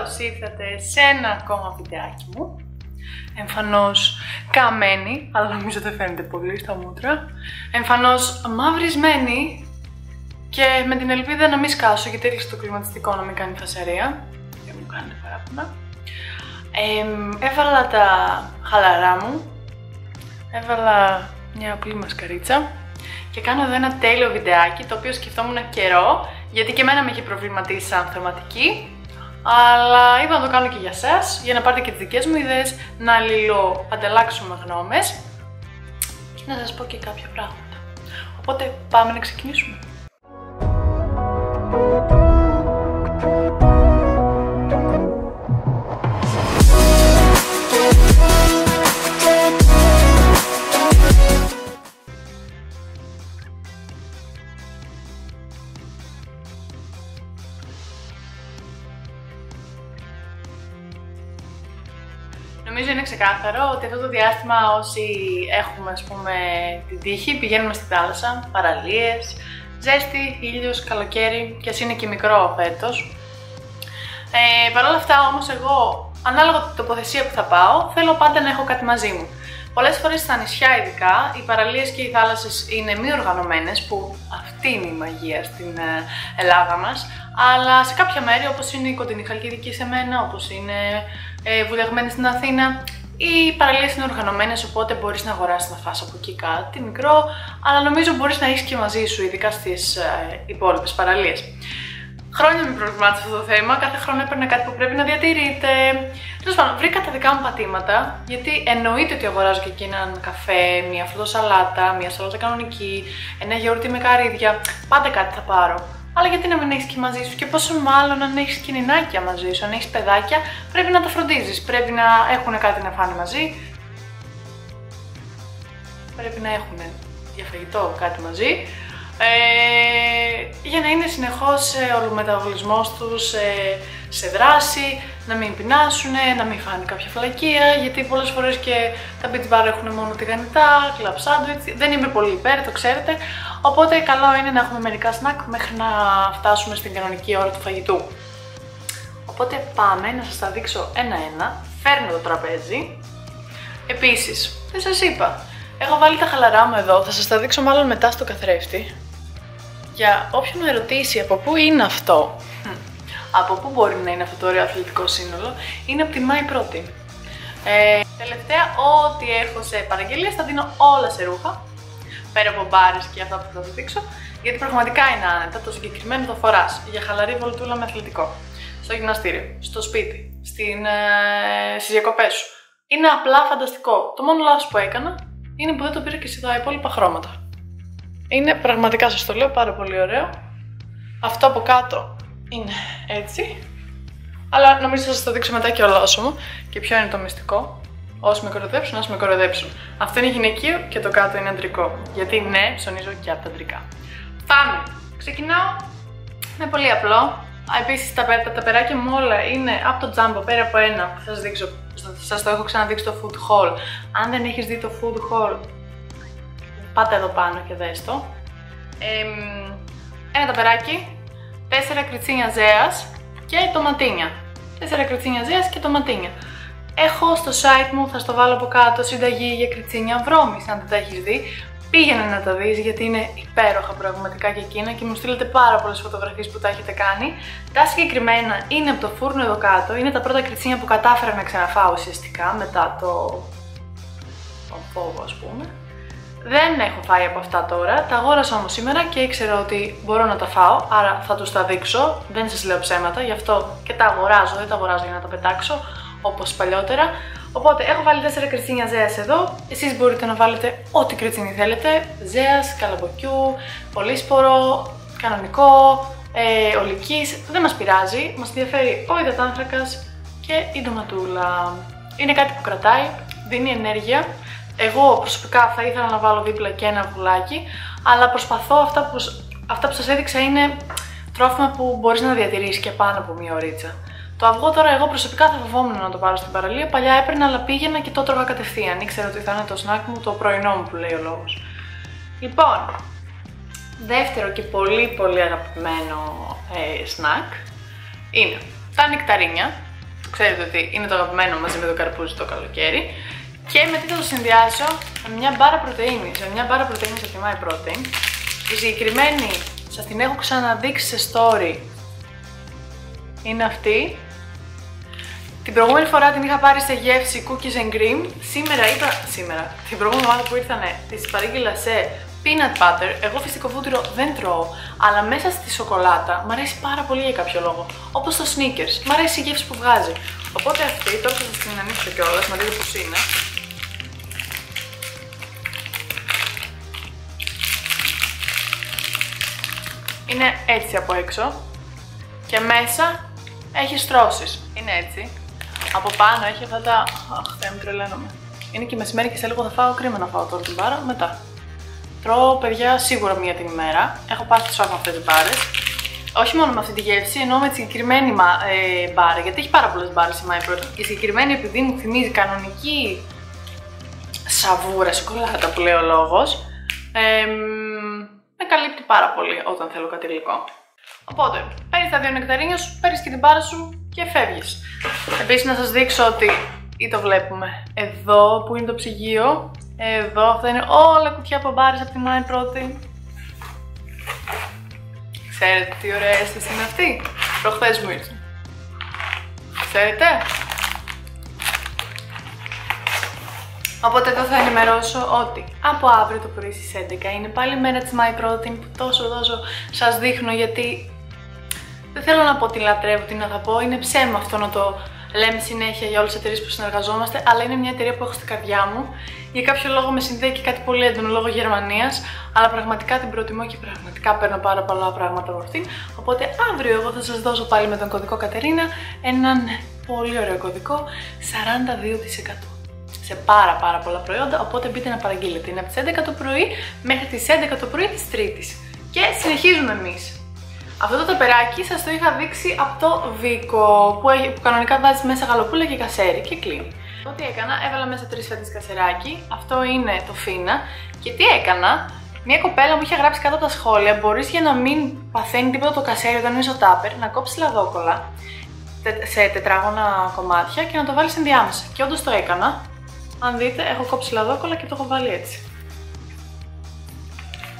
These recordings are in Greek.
Καλώς ήρθατε σε ένα ακόμα βιντεάκι μου. Εμφανώς καμένη, αλλά νομίζω δεν φαίνεται πολύ στα μούτρα. Εμφανώς μαυρισμένη και με την ελπίδα να μην σκάσω γιατί έριξε το κλιματιστικό να μην κάνει φασαρία. Δεν μου κάνει παράπονα. Ε, έβαλα τα χαλαρά μου. Έβαλα μια απλή μασκαρίτσα και κάνω εδώ ένα τέλειο βιντεάκι το οποίο σκεφτόμουν καιρό γιατί και εμένα με είχε προβληματίσει σαν θεματική αλλά είπα να το κάνω και για σας για να πάρετε και τις δικές μου ιδέες να ανταλλάξουμε γνώμες και να σας πω και κάποια πράγματα. Οπότε πάμε να ξεκινήσουμε ξεκάθαρο ότι αυτό το διάστημα όσοι έχουμε ας πούμε την τύχη πηγαίνουμε στη θάλασσα, παραλίες, ζέστη, ήλιος, καλοκαίρι και ας είναι και μικρό φέτος. Ε, Παρ' όλα αυτά όμως εγώ ανάλογα την τοποθεσία που θα πάω θέλω πάντα να έχω κάτι μαζί μου. Πολλές φορές στα νησιά ειδικά οι παραλίες και οι θάλασσες είναι μη οργανωμένες που αυτή είναι η μαγεία στην ε, Ελλάδα μας αλλά σε κάποια μέρη όπως είναι η κοντινή Χαλκιδική σε μένα, όπως είναι ε, βουλιαγμένη στην Αθήνα. Οι παραλίες είναι οργανωμένες, οπότε μπορείς να αγοράσεις να φας από εκεί κάτι μικρό, αλλά νομίζω μπορείς να έχεις και μαζί σου, ειδικά στις ε, υπόλοιπες παραλίες. Χρόνια με προβλημάτισε αυτό το θέμα, κάθε χρόνο έπαιρνα κάτι που πρέπει να διατηρείται. Τέλος πάντων, βρήκα τα δικά μου πατήματα, γιατί εννοείται ότι αγοράζω και εκεί έναν καφέ, μια φλωτοσαλάτα, μια σαλάτα κανονική, ένα γιαούρτι με καρύδια. Πάντα κάτι θα πάρω. Αλλά γιατί να μην έχεις και μαζί σου και πόσο μάλλον αν έχεις κινηνάκια μαζί σου, αν έχεις παιδάκια, πρέπει να τα φροντίζεις. Πρέπει να έχουν κάτι να φάνε μαζί. Πρέπει να έχουν για φαγητό κάτι μαζί. Ε, για να είναι συνεχώς ο μεταβολισμός τους ε, σε δράση, να μην πεινάσουν, να μην φάνε κάποια φλακία, γιατί πολλές φορές και τα beach bar έχουν μόνο τηγανιτά, club sandwich, δεν είμαι πολύ υπέρ, το ξέρετε, οπότε καλό είναι να έχουμε μερικά snack μέχρι να φτάσουμε στην κανονική ώρα του φαγητού. Οπότε πάμε να σας τα δείξω ένα-ένα, φέρνω το τραπέζι. Επίσης, δεν σας είπα, έχω βάλει τα χαλαρά μου εδώ, θα σας τα δείξω μάλλον μετά στο καθρέφτη. Για όποιον με ρωτήσει από πού είναι αυτό, από πού μπορεί να είναι αυτό το ωραίο αθλητικό σύνολο, είναι από τη Μάη πρώτη. Ε, τελευταία, ό,τι έχω σε παραγγελίες θα δίνω όλα σε ρούχα, πέρα από μπάρες και αυτά που θα σας δείξω, γιατί πραγματικά είναι άνετα, το συγκεκριμένο το φοράς για χαλαρή βολτούλα με αθλητικό. Στο γυμναστήριο, στο σπίτι, στην, ε, στις διακοπές σου. Είναι απλά φανταστικό. Το μόνο λάθος που έκανα είναι που δεν το πήρα και σε τα υπόλοιπα χρώματα. Είναι πραγματικά σας το λέω πάρα πολύ ωραίο. Αυτό από κάτω είναι έτσι. Αλλά νομίζω θα σας το δείξω μετά και ολόσωμο. Και ποιο είναι το μυστικό. Όσοι με κοροδέψουν, όσοι με κοροδέψουν. Αυτό είναι γυναικείο και το κάτω είναι αντρικό. Γιατί ναι, ψωνίζω και από τα αντρικά. Πάμε! Ξεκινάω με πολύ απλό. Επίσης τα, τα, τα περάκια μου όλα είναι από το τζάμπο πέρα από ένα που θα σας δείξω. Σας το έχω ξαναδείξει το food haul. Αν δεν έχεις δει το food haul, πάτε εδώ πάνω και δες το. Ε, ένα ταπεράκι, τέσσερα κριτσίνια ζέας και τοματίνια. Τέσσερα κριτσίνια ζέας και τοματίνια. Έχω στο site μου, θα στο βάλω από κάτω, συνταγή για κριτσίνια βρώμης, αν δεν τα έχεις δει. Πήγαινε να τα δεις γιατί είναι υπέροχα πραγματικά και εκείνα και μου στείλετε πάρα πολλές φωτογραφίες που τα έχετε κάνει. Τα συγκεκριμένα είναι από το φούρνο εδώ κάτω, είναι τα πρώτα κριτσίνια που κατάφερα να ξαναφάω ουσιαστικά μετά το, το φόβο ας πούμε. Δεν έχω φάει από αυτά τώρα, τα αγόρασα όμως σήμερα και ήξερα ότι μπορώ να τα φάω, άρα θα τους τα δείξω, δεν σας λέω ψέματα, γι' αυτό και τα αγοράζω, δεν τα αγοράζω για να τα πετάξω, όπως παλιότερα. Οπότε έχω βάλει 4 κριτσίνια ζέας εδώ, εσείς μπορείτε να βάλετε ό,τι κριτσίνι θέλετε, ζέας, καλαμποκιού, πολύσπορο, κανονικό, ε, ολικής, δεν μας πειράζει, μας ενδιαφέρει ο υδατάνθρακας και η ντοματούλα. Είναι κάτι που κρατάει, δίνει ενέργεια, εγώ προσωπικά θα ήθελα να βάλω δίπλα και ένα βουλάκι, αλλά προσπαθώ αυτά που, αυτά που σας έδειξα είναι τρόφιμα που μπορείς να διατηρήσεις και πάνω από μία ωρίτσα. Το αυγό τώρα εγώ προσωπικά θα φοβόμουν να το πάρω στην παραλία, παλιά έπαιρνα αλλά πήγαινα και το τρώγα κατευθείαν, ήξερα ότι θα είναι το σνακ μου, το πρωινό μου που λέει ο λόγος. Λοιπόν, δεύτερο και πολύ πολύ αγαπημένο ε, σνακ είναι τα νεκταρίνια, ξέρετε ότι είναι το αγαπημένο μαζί με το καρπούζι το καλοκαίρι. Και με τι θα το συνδυάσω, με μια μπάρα πρωτεΐνης, με μια μπάρα πρωτεΐνης από τη My Protein. Η συγκεκριμένη, σας την έχω ξαναδείξει σε story, είναι αυτή. Την προηγούμενη φορά την είχα πάρει σε γεύση cookies and cream. Σήμερα είπα, σήμερα, την προηγούμενη εβδομάδα που ήρθανε, τη παρήγγειλα σε peanut butter. Εγώ φυσικό βούτυρο δεν τρώω, αλλά μέσα στη σοκολάτα μου αρέσει πάρα πολύ για κάποιο λόγο. Όπως το sneakers, μου αρέσει η γεύση που βγάζει. Οπότε αυτή, τώρα θα σας την ανοίξω κιόλας, να δείτε πώς είναι. Είναι έτσι από έξω και μέσα έχει στρώσεις. Είναι έτσι. Από πάνω έχει αυτά τα... Αχ, δεν τρελαίνομαι. Είναι και μεσημέρι και σε λίγο θα φάω κρίμα να φάω τώρα την μπάρα μετά. Τρώω παιδιά σίγουρα μία την ημέρα. Έχω πάθει σοκ με αυτές τις μπάρες. Όχι μόνο με αυτή τη γεύση, ενώ με τη συγκεκριμένη ε, μπάρα. Γιατί έχει πάρα πολλές μπάρες η My Protein. Η συγκεκριμένη, επειδή μου θυμίζει κανονική σαβούρα σοκολάτα που λέει ο λόγος, ε, με καλύπτει πάρα πολύ όταν θέλω κάτι γλυκό. Οπότε, παίρνεις τα δύο νεκταρίνια σου, παίρνεις και την μπάρα σου και φεύγεις. Επίσης, να σας δείξω ότι ή το βλέπουμε εδώ που είναι το ψυγείο εδώ, αυτά είναι όλα κουτιά από μπάρες από τη My Protein. Ξέρετε τι ωραία αίσθηση είναι αυτή; Προχθές μου ήρθε. Ξέρετε; Οπότε εδώ θα ενημερώσω ότι από αύριο το πρωί στις 11 είναι πάλι η μέρα της My Protein που τόσο τόσο σας δείχνω γιατί δεν θέλω να πω ότι λατρεύω, την αγαπώ, είναι ψέμα αυτό να το λέμε συνέχεια για όλες τις εταιρείες που συνεργαζόμαστε, αλλά είναι μια εταιρεία που έχω στην καρδιά μου. Για κάποιο λόγο με συνδέει και κάτι πολύ έντονο λόγω Γερμανίας, αλλά πραγματικά την προτιμώ και πραγματικά παίρνω πάρα πολλά πράγματα από αυτήν. Οπότε αύριο εγώ θα σας δώσω πάλι με τον κωδικό Κατερίνα έναν πολύ ωραίο κωδικό 42% σε πάρα πάρα πολλά προϊόντα, οπότε μπείτε να παραγγείλετε. Είναι από τις 11 το πρωί μέχρι τις 11 το πρωί της Τρίτης. Και συνεχίζουμε εμείς. Αυτό το ταπεράκι σας το είχα δείξει από το Βίκο που, που κανονικά βάζει μέσα γαλοπούλα και κασέρι και κλείνει. Ό,τι έκανα, έβαλα μέσα τρεις φέτες κασεράκι, αυτό είναι το φίνα και τι έκανα, μια κοπέλα μου είχε γράψει κάτω από τα σχόλια μπορείς για να μην παθαίνει τίποτα το κασέρι όταν είναι στο τάπερ να κόψεις λαδόκολα σε τετράγωνα κομμάτια και να το βάλεις ενδιάμεσα. Και όντως το έκανα. Αν δείτε, έχω κόψει λαδόκολα και το έχω βάλει έτσι.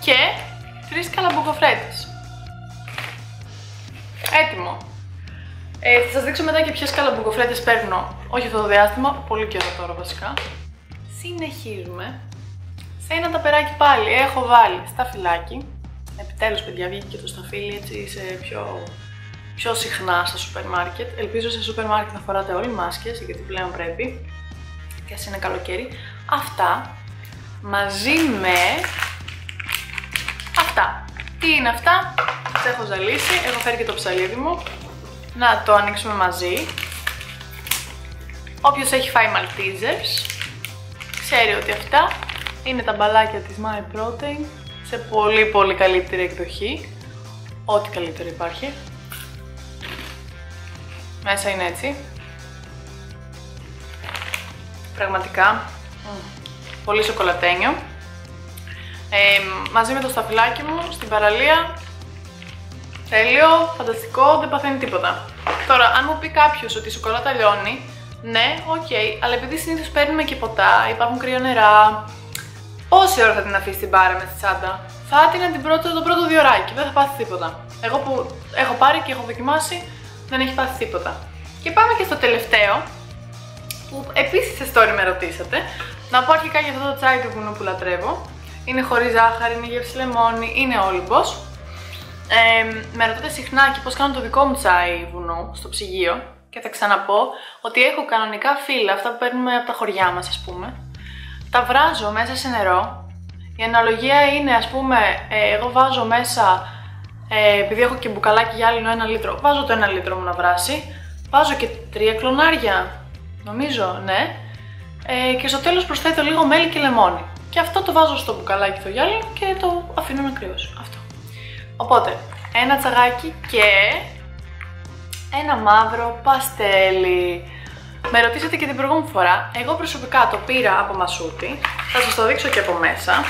Και τρεις καλαμποκοφρέτες. Έτοιμο. Ε, θα σας δείξω μετά και ποιες καλαμπουκοφρέτες παίρνω. Όχι αυτό το διάστημα, πολύ καιρό τώρα βασικά. Συνεχίζουμε. Σε ένα ταπεράκι πάλι έχω βάλει σταφυλάκι. Επιτέλους παιδιά βγήκε και το σταφύλι έτσι σε πιο, πιο συχνά στα σούπερ μάρκετ. Ελπίζω σε σούπερ μάρκετ να φοράτε όλοι μάσκες γιατί πλέον πρέπει. Και ας είναι καλοκαίρι. Αυτά μαζί με αυτά. Τι είναι αυτά, τις έχω ζαλίσει, έχω φέρει και το ψαλίδι μου. Να το ανοίξουμε μαζί. Όποιος έχει φάει Maltesers, ξέρει ότι αυτά είναι τα μπαλάκια της My Protein σε πολύ πολύ καλύτερη εκδοχή. Ό,τι καλύτερο υπάρχει. Μέσα είναι έτσι. Πραγματικά, πολύ σοκολατένιο. Ε, μαζί με το σταφυλάκι μου στην παραλία Τέλειο, φανταστικό, δεν παθαίνει τίποτα. Τώρα, αν μου πει κάποιος ότι η σοκολάτα λιώνει, ναι, ok, okay, αλλά επειδή συνήθως παίρνουμε και ποτά, υπάρχουν κρύα νερά. Πόση ώρα θα την αφήσει την μπάρα με τη τσάντα, θα την την πρώτο, το πρώτο διωράκι, δεν θα πάθει τίποτα. Εγώ που έχω πάρει και έχω δοκιμάσει, δεν έχει πάθει τίποτα. Και πάμε και στο τελευταίο, που επίσης σε story με ρωτήσατε. Να πω αρχικά για αυτό το τσάι του βουνού που λατρεύω. Είναι χωρίς ζάχαρη, είναι γεύση λεμόνι, είναι Όλυμπος. Ε, με ρωτάτε συχνά και πώς κάνω το δικό μου τσάι βουνού στο ψυγείο και θα ξαναπώ ότι έχω κανονικά φύλλα, αυτά που παίρνουμε από τα χωριά μας ας πούμε. Τα βράζω μέσα σε νερό. Η αναλογία είναι ας πούμε, ε, εγώ βάζω μέσα, ε, επειδή έχω και μπουκαλάκι γυάλινο ένα λίτρο, βάζω το ένα λίτρο μου να βράσει. Βάζω και τρία κλονάρια, νομίζω, ναι. Ε, και στο τέλος προσθέτω λίγο μέλι και λεμόνι. Και αυτό το βάζω στο μπουκαλάκι το γυάλινο και το αφήνω να κρυώσει. Αυτό. Οπότε, ένα τσαγάκι και ένα μαύρο παστέλι. Με ρωτήσατε και την προηγούμενη φορά, εγώ προσωπικά το πήρα από μασούτι, θα σας το δείξω και από μέσα.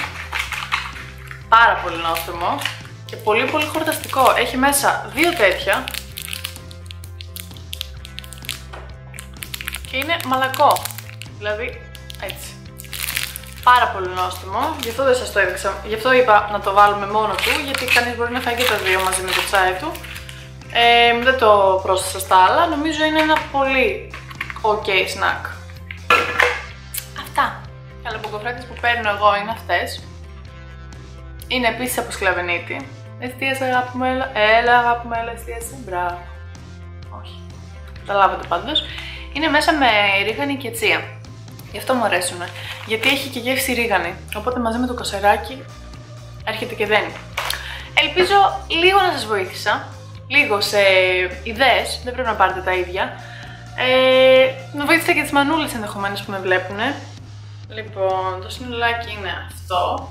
Πάρα πολύ νόστιμο και πολύ πολύ χορταστικό. Έχει μέσα δύο τέτοια. και είναι μαλακό. Δηλαδή, έτσι. Πάρα πολύ νόστιμο, γι' αυτό δεν σας το έδειξα. Γι' αυτό είπα να το βάλουμε μόνο του, γιατί κανείς μπορεί να φάει και τα δύο μαζί με το τσάι του. Ε, δεν το πρόσθεσα στα άλλα, νομίζω είναι ένα πολύ ok snack. Αυτά. Οι αλεποκοφρέτες που παίρνω εγώ είναι αυτές. Είναι επίσης από σκλαβενίτη. Εστίασε αγάπη μου, έλα, έλα αγάπη μου, έλα, εστίασε, μπράβο. Όχι. Καταλάβατε πάντως. Είναι μέσα με ρίγανη και τσία. Γι' αυτό μου αρέσουν. Γιατί έχει και γεύση ρίγανη. Οπότε μαζί με το κασεράκι έρχεται και δένει. Ελπίζω λίγο να σας βοήθησα. Λίγο σε ιδέες. Δεν πρέπει να πάρετε τα ίδια. Ε, να βοήθησα και τις μανούλες ενδεχομένως που με βλέπουν. Λοιπόν, το συνολάκι είναι αυτό.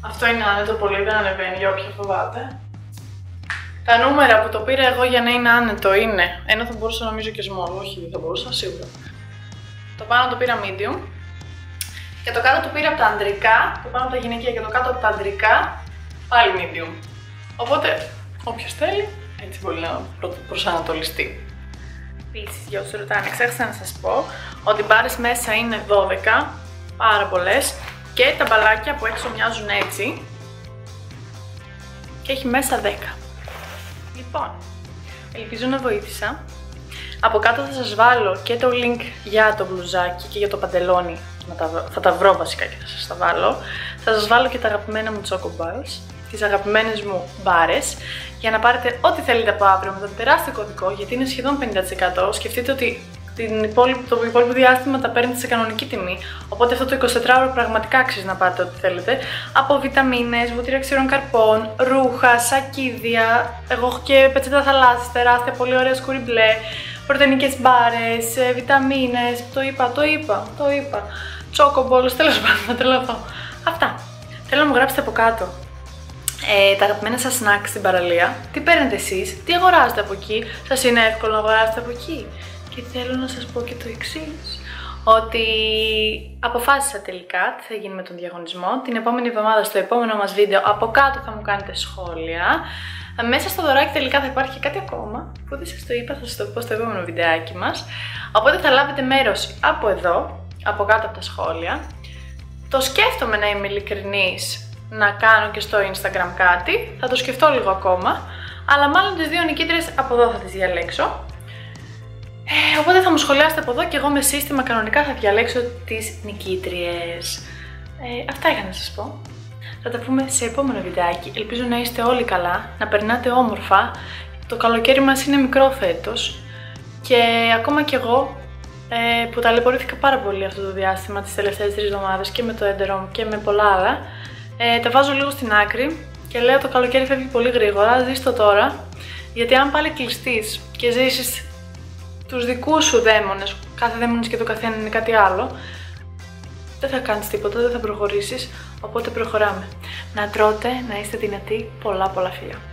Αυτό είναι άνετο πολύ, δεν ανεβαίνει για όποια φοβάται. Τα νούμερα που το πήρα εγώ για να είναι άνετο είναι, ενώ θα μπορούσα νομίζω και small, όχι δεν θα μπορούσα, σίγουρα. Το πάνω το πήρα medium. Και το κάτω το πήρα από τα ανδρικά, το πάνω από τα γυναικεία και το κάτω από τα ανδρικά, πάλι medium. Οπότε, όποιος θέλει, έτσι μπορεί να προσανατολιστεί. Επίσης, για όσους ρωτάνε, ξέχασα να σας πω ότι οι μπάρες μέσα είναι 12, πάρα πολλές, και τα μπαλάκια που έξω μοιάζουν έτσι. Και έχει μέσα 10. Λοιπόν, ελπίζω να βοήθησα. Από κάτω θα σας βάλω και το link για το μπλουζάκι και για το παντελόνι. Θα τα βρω βασικά και θα σας τα βάλω. Θα σας βάλω και τα αγαπημένα μου choco balls, τις αγαπημένες μου μπάρες, για να πάρετε ό,τι θέλετε από αύριο με τον τεράστιο κωδικό, γιατί είναι σχεδόν 50%. Σκεφτείτε ότι την υπόλοιπη, το υπόλοιπο διάστημα τα παίρνετε σε κανονική τιμή. Οπότε αυτό το 24ωρο πραγματικά αξίζει να πάτε ό,τι θέλετε. Από βιταμίνες, βούτυρα ξηρών καρπών, ρούχα, σακίδια. Εγώ έχω και πετσέτα θαλάσσης, τεράστια, πολύ ωραία σκουρι μπλε. Πρωτενικές μπάρες, ε, βιταμίνες. Το είπα, το είπα, το είπα. Τσόκομπολ, τέλος πάντων, θα τρελαθώ. Αυτά. Θέλω να μου γράψετε από κάτω ε, τα αγαπημένα σας snacks στην παραλία. Τι παίρνετε εσείς, τι αγοράζετε από εκεί, σας είναι εύκολο να αγοράσετε από εκεί; Και θέλω να σας πω και το εξής. Ότι αποφάσισα τελικά τι θα γίνει με τον διαγωνισμό. Την επόμενη εβδομάδα στο επόμενο μας βίντεο από κάτω θα μου κάνετε σχόλια. Μέσα στο δωράκι τελικά θα υπάρχει κάτι ακόμα που δεν σας το είπα, θα σας το πω στο επόμενο βιντεάκι μας. Οπότε θα λάβετε μέρος από εδώ, από κάτω από τα σχόλια. Το σκέφτομαι να είμαι ειλικρινής να κάνω και στο Instagram κάτι, θα το σκεφτώ λίγο ακόμα, αλλά μάλλον τις δύο νικήτρες από εδώ θα τις διαλέξω. Ε, οπότε θα μου σχολιάσετε από εδώ και εγώ με σύστημα κανονικά θα διαλέξω τις νικήτριες. Ε, αυτά είχα να σας πω. Θα τα πούμε σε επόμενο βιντεάκι. Ελπίζω να είστε όλοι καλά, να περνάτε όμορφα. Το καλοκαίρι μας είναι μικρό φέτος και ακόμα κι εγώ ε, που ταλαιπωρήθηκα πάρα πολύ αυτό το διάστημα τις τελευταίες τρεις εβδομάδες και με το έντερο μου και με πολλά άλλα ε, τα βάζω λίγο στην άκρη και λέω το καλοκαίρι φεύγει πολύ γρήγορα, ζεις το τώρα γιατί αν πάλι κλειστείς και ζήσεις τους δικούς σου δαίμονες, κάθε δαίμονες και το καθένα είναι κάτι άλλο, δεν θα κάνεις τίποτα, δεν θα προχωρήσεις, οπότε προχωράμε. Να τρώτε, να είστε δυνατοί, πολλά πολλά φιλιά.